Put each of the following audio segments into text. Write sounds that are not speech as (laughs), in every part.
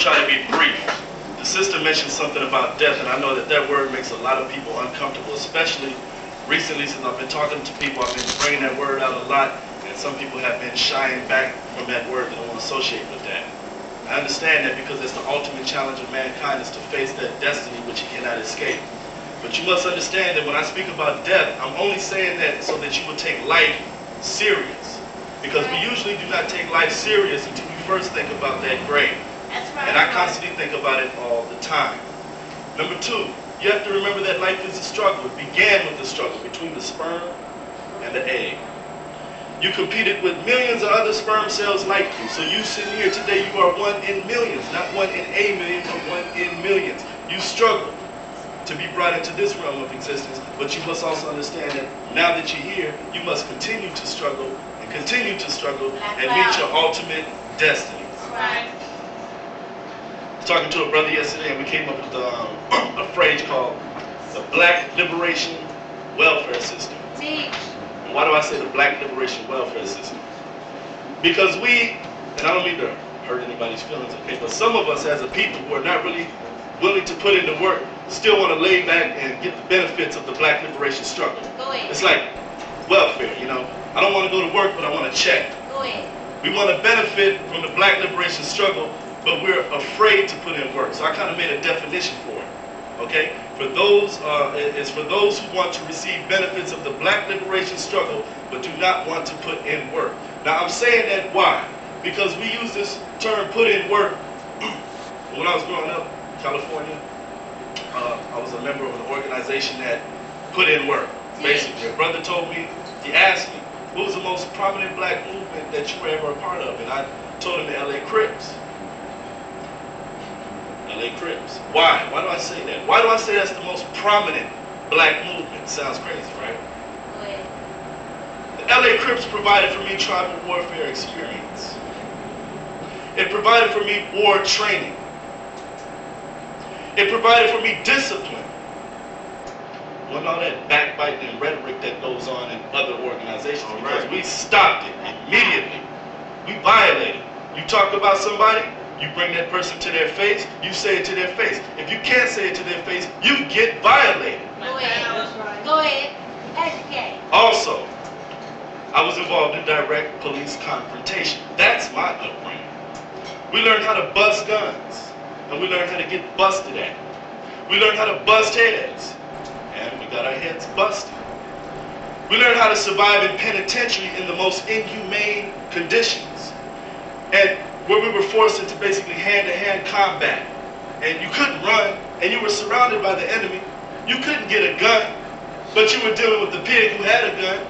to try to be brief. The sister mentioned something about death, and I know that that word makes a lot of people uncomfortable, especially recently since I've been talking to people. I've been bringing that word out a lot, and some people have been shying back from that word. They don't want to associate with that. I understand that because it's the ultimate challenge of mankind is to face that destiny which he cannot escape. But you must understand that when I speak about death, I'm only saying that so that you will take life serious. Because we usually do not take life serious until we first think about that grave. And I constantly think about it all the time. Number two, you have to remember that life is a struggle. It began with the struggle between the sperm and the egg. You competed with millions of other sperm cells like you. So you sitting here today, you are one in millions, not one in a million, but one in millions. You struggled to be brought into this realm of existence, but you must also understand that now that you're here, you must continue to struggle and continue to struggle and meet your ultimate destiny. Talking to a brother yesterday, and we came up with um, (clears throat) a phrase called the Black Liberation Welfare System. And why do I say the Black Liberation Welfare System? Because we, and I don't mean to hurt anybody's feelings, okay, but some of us as a people who are not really willing to put in the work still want to lay back and get the benefits of the Black Liberation struggle. It's like welfare, you know. I don't want to go to work, but I want to check. We want to benefit from the black liberation struggle, but we're afraid to put in work. So I kind of made a definition for it. Okay? For those, uh, it's for those who want to receive benefits of the black liberation struggle, but do not want to put in work. Now I'm saying that why? Because we use this term "put in work." (clears throat) when I was growing up, in California, uh, I was a member of an organization that put in work. Basically, a brother told me, he asked me, what was the most prominent black movement that you were ever a part of? And I told him the LA Crips. LA Crips. Why? Why do I say that? Why do I say that's the most prominent black movement? Sounds crazy, right? The LA Crips provided for me tribal warfare experience. It provided for me war training. It provided for me discipline. Wasn't all that backbiting and rhetoric that goes on in other organizations All because right. we stopped it immediately. We violated. You talk about somebody, you bring that person to their face, you say it to their face. If you can't say it to their face, you get violated. Go ahead. Go ahead. Educate. Also, I was involved in direct police confrontation. That's my upbringing. We learned how to bust guns, and we learned how to get busted at. We learned how to bust heads, and we got our heads busted. We learned how to survive in penitentiary in the most inhumane conditions, and where we were forced into basically hand-to-hand combat. And you couldn't run, and you were surrounded by the enemy. You couldn't get a gun, but you were dealing with the pig who had a gun.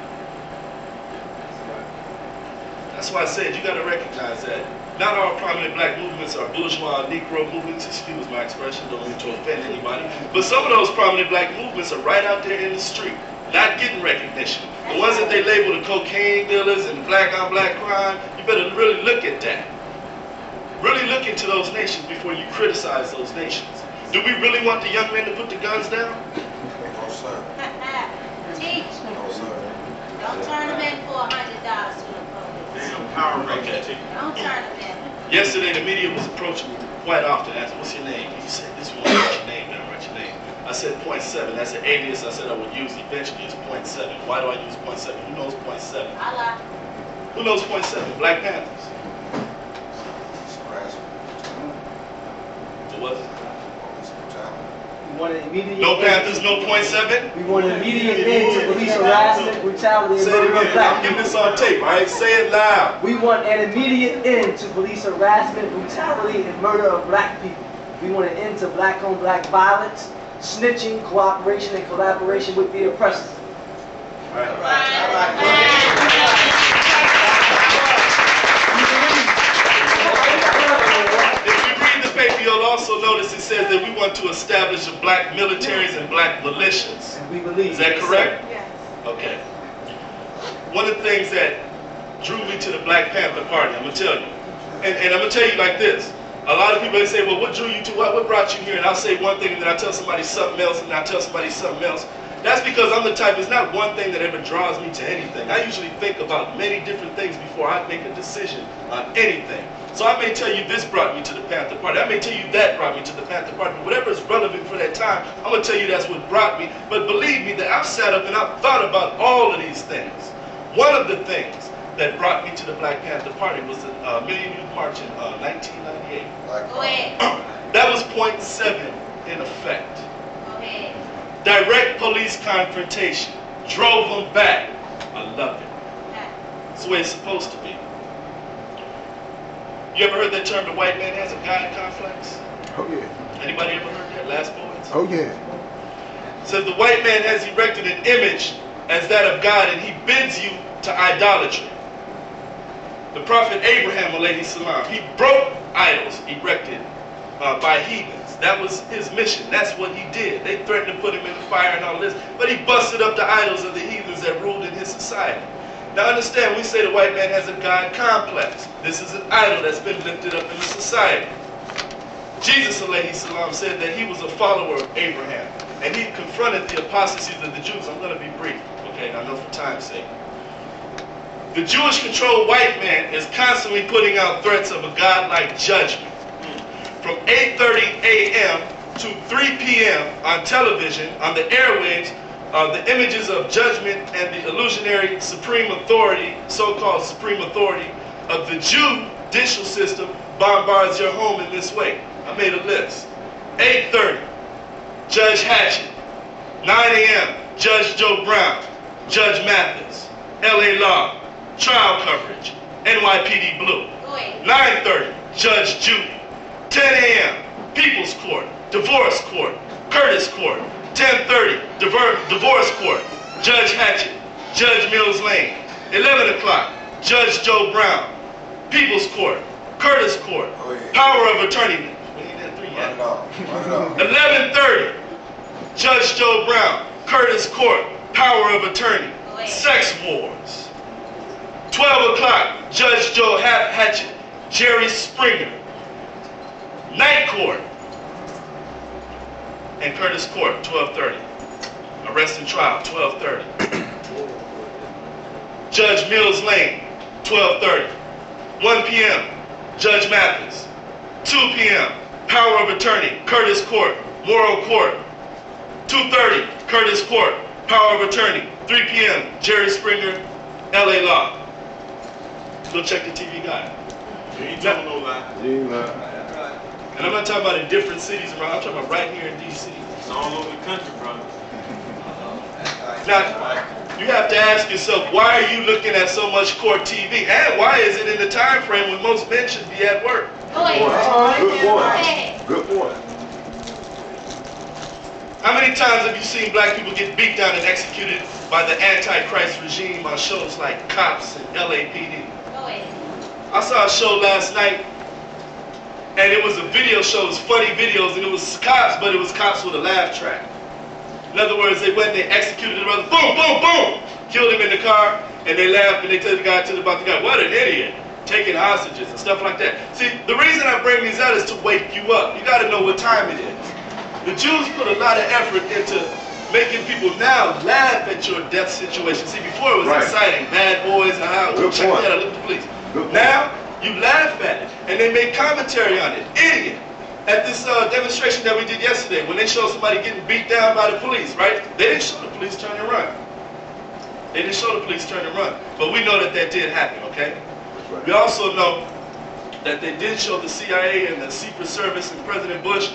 That's why I said you got to recognize that. Not all prominent black movements are bourgeois Negro movements, excuse my expression, don't mean to offend anybody. But some of those prominent black movements are right out there in the street, not getting recognition. The ones that they label the cocaine dealers and black on black crime, you better really look at that. Really look into those nations before you criticize those nations. Do we really want the young men to put the guns down? No, sir. (laughs) Teach. No, sir. Don't turn them in for a hundred dollars to the police. Damn power Okay. Don't turn them in. Yesterday, the media was approaching me quite often, asking, what's your name? And You said, this one, what's your name? Then I write your name. I said, point seven. That's an alias I said I would use eventually. It's point seven. Why do I use point seven? Who knows point seven? I lie. Who knows point seven? Black Panthers. It's harassment. It was Police brutality. We want an immediate no Panthers, no point seven. We want an immediate end to police harassment, brutality, and murder of black I'm getting people. this on tape. All right, say it loud. We want an immediate end to police harassment, brutality, and murder of black people. We want an end to black-on-black violence, snitching, cooperation, and collaboration with the oppressors. All right. If you read the paper, you'll also notice it says that we want to establish a black militaries and black militias. And we believe. Is that correct? yes, correct? Okay. One of the things that drew me to the Black Panther Party, I'm gonna tell you, and, and I'm gonna tell you like this. A lot of people they say, well, what drew you to what? What brought you here? And I'll say one thing, and then I tell somebody something else, and then I tell somebody something else. That's because I'm the type, it's not one thing that ever draws me to anything. I usually think about many different things before I make a decision on anything. So I may tell you this brought me to the Panther Party. I may tell you that brought me to the Panther Party. But whatever is relevant for that time, I'm going to tell you that's what brought me. But believe me that I've sat up and I've thought about all of these things. One of the things that brought me to the Black Panther Party was the uh, Million Youth March in uh, 1998. Like, Go ahead, (clears throat) That was point seven in effect. go ahead. Direct police confrontation. Drove them back. I love it. Now, It's the way it's supposed to be. You ever heard that term, the white man has a God complex? Oh yeah. Anybody ever heard that? Last poets? Oh yeah. Says the white man has erected an image as that of God and he bids you to idolatry. The prophet Abraham, alayhi salam, he broke idols erected uh, by heathens. That was his mission. That's what he did. They threatened to put him in the fire and all this, but he busted up the idols of the heathens that ruled in his society. Now understand, we say the white man has a God complex. This is an idol that's been lifted up in the society. Jesus salam said that he was a follower of Abraham and he confronted the apostasies of the Jews. I'm going to be brief, okay? I know for time's sake. The Jewish controlled white man is constantly putting out threats of a godlike judgment. From 8:30 a.m. to 3 p.m. on television, on the airwaves, uh, the images of judgment and the illusionary supreme authority, so-called supreme authority of the judicial system bombards your home in this way. I made a list. 8:30, Judge Hatchett. 9 a.m., Judge Joe Brown, Judge Mathis, L.A. Law, trial coverage, NYPD Blue. 9:30, Judge Judy. 10 a.m., People's Court, Divorce Court, Curtis Court. 10:30, Diver- Divorce Court, Judge Hatchett, Judge Mills Lane. 11 o'clock, Judge Joe Brown, People's Court, Curtis Court, Oh, yeah. Power of Attorney. We ain't Run it off, run it off. 11:30, Judge Joe Brown, Curtis Court, Power of Attorney, Go ahead. Sex Wars. 12 o'clock, Judge Joe Hat- Hatchett, Jerry Springer, Night Court, and Curtis Court, 12:30. Arrest and trial, 12:30. (clears throat) Judge Mills Lane, 12:30. 1 p.m. Judge Mathis. 2 p.m. Power of Attorney, Curtis Court, Moral Court. 2:30, Curtis Court, Power of Attorney. 3 p.m. Jerry Springer, L.A. Law. Go check the TV guide. You ain't telling no lie. And I'm not talking about in different cities around. I'm talking about right here in D.C. It's all over the country, bro. Now, you have to ask yourself, why are you looking at so much court TV? And why is it in the time frame when most men should be at work? Go ahead. Good Go point. Good point. How many times have you seen black people get beat down and executed by the Antichrist regime on shows like Cops and LAPD? I saw a show last night, and it was a video show, it was funny videos, and it was cops, but it was cops with a laugh track. In other words, they went and they executed the brother, boom, boom, boom, killed him in the car, and they laughed and they told the guy to the about the guy, what an idiot, taking hostages and stuff like that. See, the reason I bring these out is to wake you up. You got to know what time it is. The Jews put a lot of effort into making people now laugh at your death situation. See, before it was Right. exciting, bad boys, Good check point. that out, look at the police. Now, you laugh at it, and they make commentary on it. Idiot. At this uh, demonstration that we did yesterday, when they showed somebody getting beat down by the police, right? They didn't show the police turn and run. They didn't show the police turn and run. But we know that that did happen, okay? That's right. We also know that they did show the CIA and the Secret Service and President Bush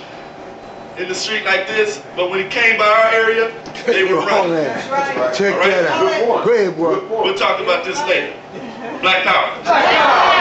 in the street like this, but when he came by our area, they were (laughs) Hold running. on. That's right. Check All right. that out. Good point. Go boy. We'll talk about this later. Black Power. I